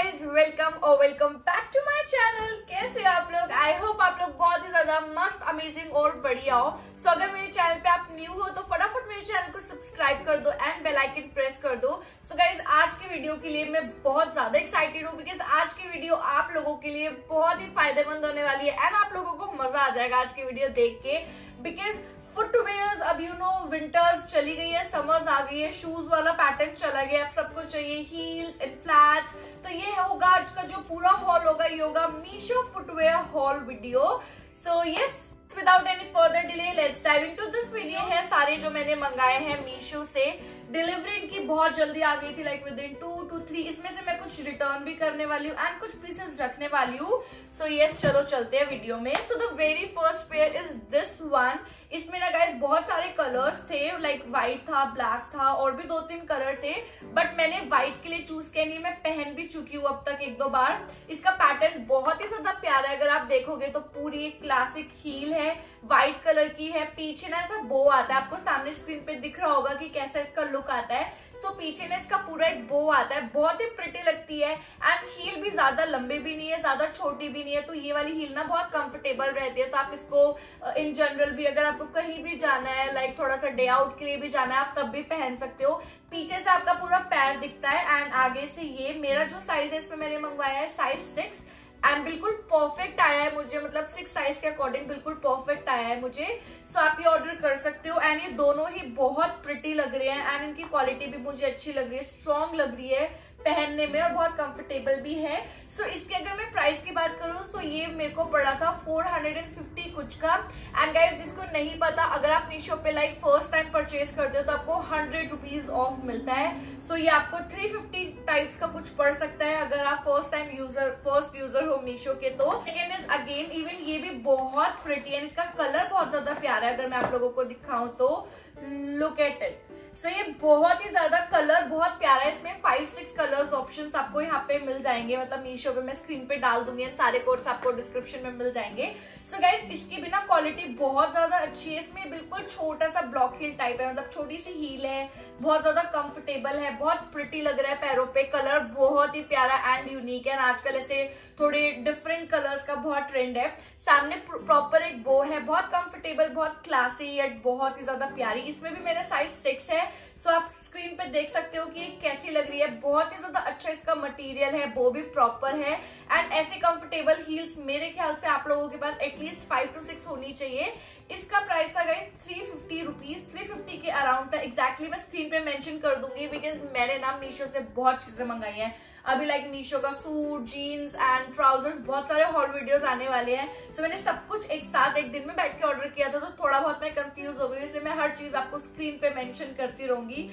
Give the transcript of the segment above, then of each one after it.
Guys welcome और welcome back to my channel कैसे आप लोग? आई होप आप लोग बहुत ही ज़्यादा मस्त अमेजिंग और बढ़िया हो। सो so, अगर मेरे चैनल पे आप न्यू हो तो फटाफट मेरे चैनल को सब्सक्राइब कर दो एंड बेल आइकन प्रेस कर दो। सो so, गाइज़ आज की वीडियो के लिए मैं बहुत ज़्यादा एक्साइटेड हूँ बिकॉज़ आज की वीडियो आप लोगों के लिए बहुत ही फ़ायदेमंद होने वाली है एंड आप लोगों को मज़ा आ जाएगा आज की वीडियो देख के। बिकॉज़ फुटवेयर्स अब यू नो विंटर्स चली गई है समर्स आ गई है शूज़ वाला पैटर्न चला गया अब सबको चाहिए हील्स एंड फ्लैट्स तो ये होगा आज का जो पूरा हॉल होगा, ये होगा Meesho footwear haul video so yes without any further delay let's dive into this video है, सारे जो मैंने मंगाए हैं मीशो से। डिलीवरी इनकी बहुत जल्दी आ गई थी like within two to three इसमें से मैं कुछ रिटर्न भी करने वाली हूँ एंड कुछ पीसेस रखने वाली हूँ। सो यस चलो चलते हैं वीडियो में। So the very first pair is this one इसमें ना गाइज़ बहुत सारे कलर्स थे लाइक व्हाइट था ब्लैक था, और भी दो तीन कलर थे। बट मैंने व्हाइट के लिए चूज़ किया नहीं, मैं पहन भी चुकी हूँ अब तक एक दो बार। इसका पैटर्न बहुत ही ज़्यादा प्यारा है, अगर आप देखोगे तो पूरी एक क्लासिक हील है व्हाइट कलर की है। पीछे ना ऐसा बो आता है, आपको सामने स्क्रीन पे दिख रहा होगा कि कैसा इसका लुक लुक आता है. सो so, पीछे में इसका पूरा एक बो आता है. बहुत ही प्रिटी लगती है. एंड हील भी ज़्यादा लंबे भी नहीं है ज़्यादा छोटी भी नहीं है. तो ये वाली हील ना बहुत कंफर्टेबल रहती है. तो आप इसको इन जनरल भी अगर आपको कहीं भी जाना है लाइक थोड़ा सा डे आउट के लिए भी जाना है आप तब भी पहन सकते हो. पीछे से आपका पूरा पैर दिखता है. एंड आगे से ये मेरा जो साइज़ है इसमें मैंने मंगवाया है साइज़ सिक्स एंड बिल्कुल परफेक्ट आया है मुझे मतलब सिक्स साइज़ के अकॉर्डिंग बिल्कुल परफेक्ट आया है मुझे। सो so, आप ये ऑर्डर कर सकते हो। एंड ये दोनों ही बहुत प्रिटी लग रहे हैं। एंड इनकी क्वालिटी भी मुझे अच्छी लग रही है स्ट्रॉन्ग लग रही है। पहनने में और बहुत कंफर्टेबल भी है। सो so, इसके अगर मैं प्राइस की बात करूँ तो ये मेरे को पड़ा था 450 कुछ का। एंड गाइज़ जिसको नहीं पता अगर आप मीशो पे लाइक फ़र्स्ट टाइम परचेज करते हो तो आपको हंड्रेड रुपीज़ ऑफ़ मिलता है। सो so, ये आपको 350 टाइप्स का कुछ पड़ सकता है अगर आप first time user first user हो मीशो के तो। सेकेंड इज़ अगेन इवन ये भी बहुत प्रिटी है इसका कलर बहुत ज़्यादा प्यारा है अगर मैं आप लोगों को दिखाऊँ तो। लुक एट इट सो ये बहुत ही ज़्यादा कलर बहुत प्यारा है। इसमें फाइव सिक्स कलर्स ऑप्शंस आपको यहाँ पे मिल जाएँगे। मतलब मीशो पे मैं स्क्रीन पे डाल दूँगी सारे कोड्स आपको डिस्क्रिप्शन में मिल जाएँगे। सो so गाइज़ इसकी भी ना क्वालिटी बहुत ज़्यादा अच्छी है। इसमें बिल्कुल छोटा सा ब्लॉक हील टाइप है। मतलब छोटी सी हील है। बहुत ज़्यादा कंफर्टेबल है। बहुत प्रिटी लग रहा है पैरों पे। कलर बहुत ही प्यारा एंड यूनिक है। आजकल ऐसे थोड़े डिफरेंट कलर्स का बहुत ट्रेंड है। सामने प्रॉपर एक बो है, बहुत कंफर्टेबल बहुत क्लासी एंड बहुत ही ज़्यादा प्यारी। इसमें भी मेरा साइज़ सिक्स है सो आप स्क्रीन पे देख सकते हो कि कैसी लग रही है। बहुत ही ज़्यादा अच्छा इसका मटेरियल है बो भी प्रॉपर है। एंड ऐसे कंफर्टेबल हील्स मेरे ख्याल से आप लोगों के पास at least five to six होनी चाहिए। इसका प्राइस था guys three fifty rupees three fifty के अराउंड था। एक्जैक्टली मैं स्क्रीन पे मेंशन कर दूँगी बिकॉज़ मैंने ना मीशो से बहुत चीज़ें मंगाई हैं। अभी लाइक मीशो का सूट जीन्स एंड ट्राउजर्स बहुत सारे हॉल वीडियोस आने वाले हैं। सो so, मैंने सब कुछ एक साथ एक दिन में बैठ के ऑर्डर किया था तो थोड़ा बहुत मैं कंफ्यूज हो गई इसलिए मैं हर चीज़ आपको स्क्रीन पे मेंशन करती रहूँगी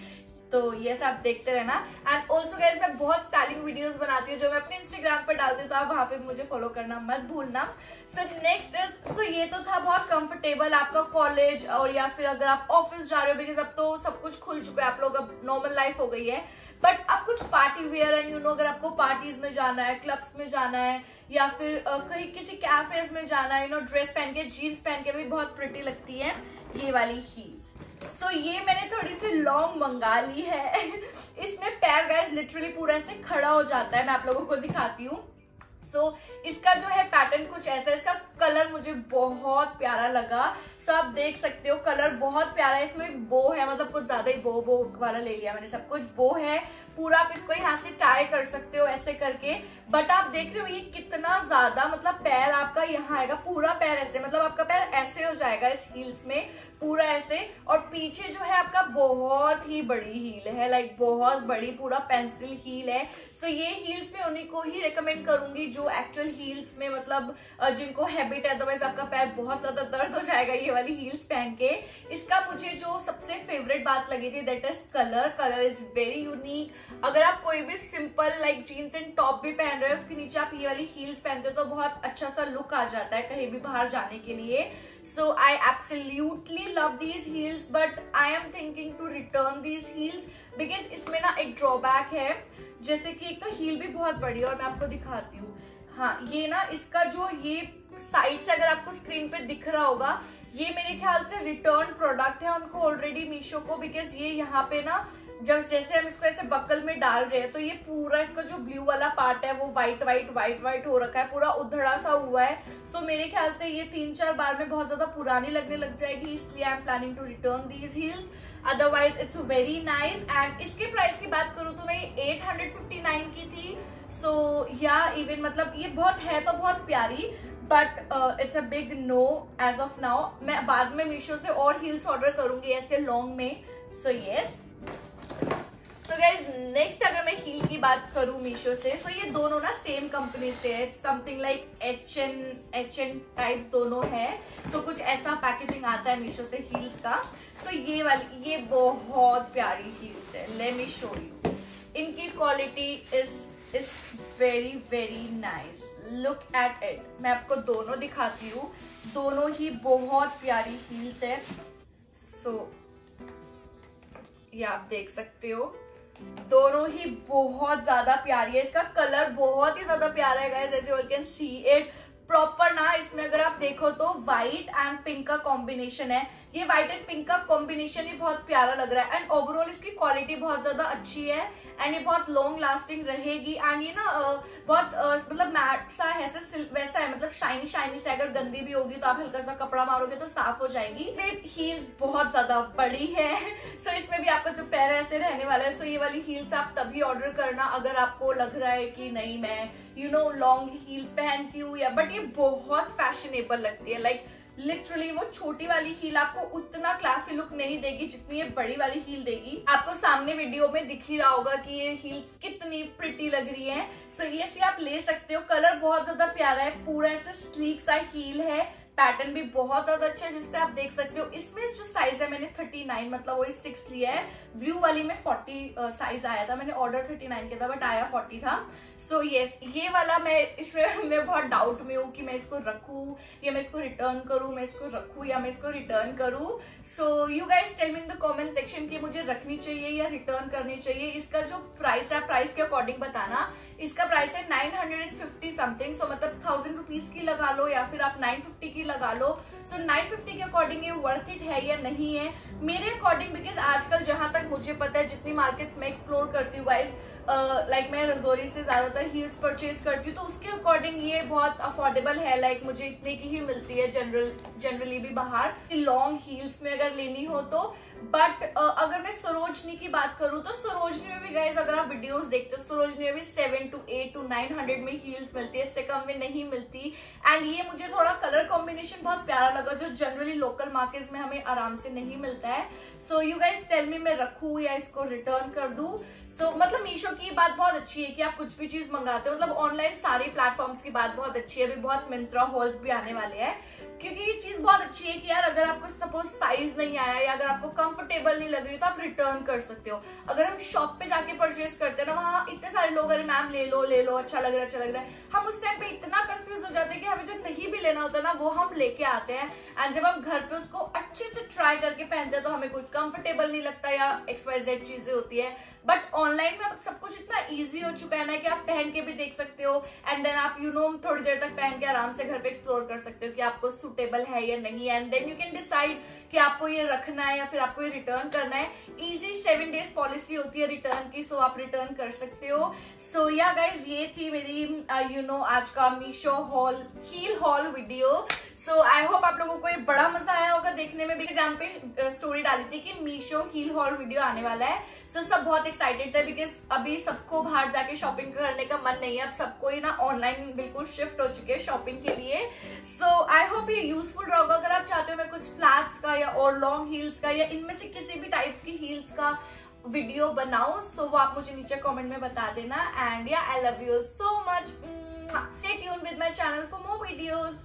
तो ये सब देखते रहना। एंड ऑल्सो गैस मैं बहुत स्टाइलिंग वीडियोस बनाती हूँ, जो मैं अपने इंस्टाग्राम पर डालती हूँ तो आप वहाँ पे मुझे फॉलो करना मत भूलना। सो नेक्स्ट इज़ सो ये तो था बहुत कंफर्टेबल आपका कॉलेज और या फिर अगर आप ऑफ़िस जा रहे हो बिकॉज़ अब तो सब कुछ खुल चुका है, आप लोग अब नॉर्मल लाइफ हो गई है। बट अब कुछ party wear and you know अगर आपको पार्टीज़ में जाना है क्लब्स में जाना है, या फिर कहीं किसी कैफेज में जाना है यू नो ड्रेस पहन के जीन्स पहन के भी बहुत प्रिटी लगती है, ये वाली हील्स सो ये मैंने थोड़ी सी लॉन्ग मंगा ली है। इसमें पैर गैस लिटरली पूरा ऐसे खड़ा हो जाता है मैं आप लोगों को दिखाती हूँ। सो so, इसका जो है पैटर्न कुछ ऐसा है। इसका कलर मुझे बहुत प्यारा लगा। सो आप देख सकते हो कलर बहुत प्यारा है। इसमें बो है मतलब कुछ ज़्यादा ही बो बो वाला ले लिया मैंने सब कुछ। बो है पूरा आप इसको यहाँ से टाई कर सकते हो ऐसे करके। बट आप देख रहे हो ये कितना ज़्यादा मतलब पैर आपका यहाँ आएगा पूरा पैर ऐसे मतलब आपका पैर ऐसे हो जाएगा इस हील्स में पूरा ऐसे। और पीछे जो है आपका बहुत ही बड़ी हील है लाइक बहुत बड़ी पूरा पेंसिल हील है। सो so, ये हील्स में उन्हीं को ही रिकमेंड करूँगी जो एक्चुअल हील्स में मतलब जिनको हैबिट है अदरवाइज़ आपका पैर बहुत ज़्यादा दर्द हो जाएगा ये वाली हील्स पहन के। इसका मुझे जो सबसे फेवरेट बात लगी थी that is colour colour is very unique अगर आप कोई भी simple like jeans and top भी पहन रहे हो, उसके नीचे आप ये वाली हील्स पहनते हो तो बहुत अच्छा सा लुक आ जाता है कहीं भी बाहर जाने के लिए। So I absolutely love these heels but I am thinking to return these heels because इसमें ना एक ड्रॉबैक है। जैसे कि एक तो हील भी बहुत बड़ी है और मैं आपको दिखाती हूँ। हाँ ये ना इसका जो ये साइड से अगर आपको स्क्रीन पे दिख रहा होगा ये मेरे ख्याल से रिटर्न प्रोडक्ट है उनको ऑलरेडी मीशो को बिकॉज़ ये यहाँ पे ना जब जैसे हम इसको ऐसे बकल में डाल रहे हैं तो ये पूरा इसका जो ब्लू वाला पार्ट है वो व्हाइट व्हाइट व्हाइट व्हाइट हो रखा है पूरा उधड़ा सा हुआ है। सो so, मेरे ख्याल से ये तीन चार बार में बहुत ज़्यादा पुरानी लगने लग जाएगी इसलिए I am planning to return these heels otherwise it's very nice and इसके प्राइस की बात करूँ तो मैं एट की थी। सो या इवन मतलब ये बहुत है तो बहुत प्यारी but it's a big no as of now मैं बाद में मीशो से और हील्स ऑर्डर करूँगी ऐसे लॉन्ग में. So yes so guys next अगर मैं हील की बात करूँ मीशो से सो so ये दोनों ना सेम कंपनी से है. Something like H N H N type दोनों है. तो so, कुछ ऐसा पैकेजिंग आता है मीशो से हील्स का. सो so, ये वाली, ये बहुत प्यारी हील्स है. लेट मी शो यू इनकी quality is is very very nice look at it मैं आपको दोनों दिखाती हूँ। दोनों ही बहुत प्यारी हील्स है। सो so, ये आप देख सकते हो। दोनों ही बहुत ज़्यादा प्यारी है। इसका कलर बहुत ही ज़्यादा प्यारा है guys as you can see it proper ना, इसमें अगर आप देखो तो व्हाइट एंड पिंक का कॉम्बिनेशन है। ये व्हाइट एंड पिंक का कॉम्बिनेशन ही बहुत प्यारा लग रहा है। एंड ओवरऑल इसकी क्वालिटी बहुत ज़्यादा अच्छी है। एंड ये बहुत लॉन्ग लास्टिंग रहेगी। एंड ये ना बहुत मतलब मैट सा है वैसा है मतलब शाइनी शाइनी से अगर गंदी भी होगी तो आप हल्का सा कपड़ा मारोगे तो साफ़ हो जाएगी। हील्स बहुत ज़्यादा बड़ी है। सो इसमें भी आपका जो पैर ऐसे रहने वाला है सो ये वाली हील्स आप तभी ऑर्डर करना अगर आपको लग रहा है कि नहीं, मैं यू नो लॉन्ग हील्स पहनती हूँ या बट ये बहुत फैशनेबल लगती है। लाइक like, लिटरली वो छोटी वाली हील आपको उतना क्लासी लुक नहीं देगी जितनी ये बड़ी वाली हील देगी। आपको सामने वीडियो में दिख ही रहा होगा कि ये हील्स कितनी प्रिटी लग रही है। सो so, ये सी आप ले सकते हो। कलर बहुत ज़्यादा प्यारा है। पूरा ऐसे स्लीक सा हील है। पैटर्न भी बहुत ज़्यादा अच्छा है जिससे आप देख सकते हो। इसमें जो साइज़ है मैंने 39 मतलब वही सिक्स लिया है। ब्लू वाली में 40 साइज़ आया था। मैंने ऑर्डर 39 किया था बट आया 40 था। सो so, यस yes, ये वाला मैं इसमें मैं बहुत डाउट में हूँ कि मैं इसको रखू या मैं इसको रिटर्न करूँ मैं इसको रखू या मैं इसको रिटर्न करूँ। So you guys tell me in the comment section की मुझे रखनी चाहिए या रिटर्न करनी चाहिए। इसका जो प्राइस है प्राइस के अकॉर्डिंग बताना। इसका प्राइस है नाइन समथिंग सो मतलब थाउज़ेंड रुपीज़ की लगा लो या फिर आप नाइन की लगा लो। सो नाइन फिफ्टी के अकॉर्डिंग ये वर्थ इट है या नहीं है? मेरे अकॉर्डिंग बिकॉज़ आजकल जहाँ तक मुझे पता है जितनी मार्केट्स में एक्सप्लोर करती हूँ गाइज़ लाइक मैं रजौरी से ज़्यादातर हील्स परचेज करती हूँ तो उसके अकॉर्डिंग ये बहुत अफोर्डेबल है लाइक like, मुझे इतने की ही मिलती है जनरल जनरली भी बाहर। लॉन्ग हील्स में अगर लेनी हो तो बट uh, अगर मैं सरोजनी की बात करूँ तो सरोजनी में भी गाइज़ अगर आप वीडियोस देखते हो सरोजनी में भी seven to eight to nine hundred में हील्स मिलती है इससे कम में नहीं मिलती। एंड ये मुझे थोड़ा कलर कॉम्बिनेशन बहुत प्यारा लगा जो जनरली लोकल मार्केट में हमें आराम से नहीं मिलता है। So you guys tell me मैं रखू या इसको रिटर्न कर दू। सो so, मतलब मीशो की बात बहुत अच्छी है कि आप कुछ भी चीज़ मंगाते हो मतलब ऑनलाइन सारे प्लेटफॉर्म्स की बात बहुत अच्छी है। अभी बहुत मिंत्रा हॉल्स भी आने वाले हैं। क्योंकि ये चीज़ बहुत अच्छी है कि यार अगर आपको सपोज़ साइज़ नहीं आया या अगर आपको कंफर्टेबल नहीं लग रही तो आप रिटर्न कर सकते हो। अगर हम शॉप पे जाके परचेस करते हैं ना, वहाँ इतने सारे लोग अरे मैम ले लो ले लो अच्छा लग रहा है अच्छा लग रहा है। हम उस टाइम पे इतना कंफ्यूज हो जाते हैं कि हमें जो नहीं भी लेना होता ना, वो हम लेके आते हैं। एंड जब हम घर पे उसको अच्छे से ट्राई करके पहनते हैं तो हमें कुछ कंफर्टेबल नहीं लगता या एक्सवाइजेड चीज़ें होती है। बट ऑनलाइन में अब सब कुछ इतना ईजी हो चुका है ना कि आप पहन के भी देख सकते हो एंड देन आप यू नो थोड़ी देर तक पहन के आराम से घर पे एक्सप्लोर कर सकते हो कि आपको सुटेबल है या नहीं and then you can decide कि आपको ये रखना है या फिर आपको ये रिटर्न करना है। इजी सेवन डेज़ पॉलिसी होती है रिटर्न की सो so आप रिटर्न कर सकते हो। सो या गाइज़ ये थी मेरी you uh, know you know, आज का Meesho haul heel haul video so I hope आप लोगों को ये बड़ा मज़ा आया होगा देखने में। भी ग्राम पे स्टोरी डाली थी कि मीशो हील हॉल वीडियो आने वाला है। सो so, सब बहुत एक्साइटेड थे बिकॉज़ अभी सबको बाहर जाके शॉपिंग करने का मन नहीं है। अब सबको ही ना ऑनलाइन बिल्कुल शिफ्ट हो चुके हैं शॉपिंग के लिए। सो आई होप ये यूजफुल रहेगा। अगर आप चाहते हो मैं कुछ फ्लैट्स का या और लॉन्ग हील्स का या इनमें से किसी भी टाइप्स की हील्स का वीडियो बनाऊ सो so, वो आप मुझे नीचे कमेंट में बता देना। एंड या I love you so much stay tune with my channel for more videos